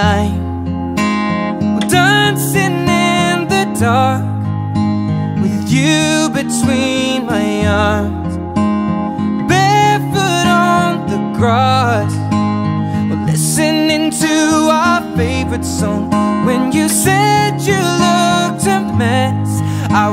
Baby, I'm dancing in the dark With you between my arms. Barefoot on the grass. We're listening to our favorite song. When you said you looked a mess I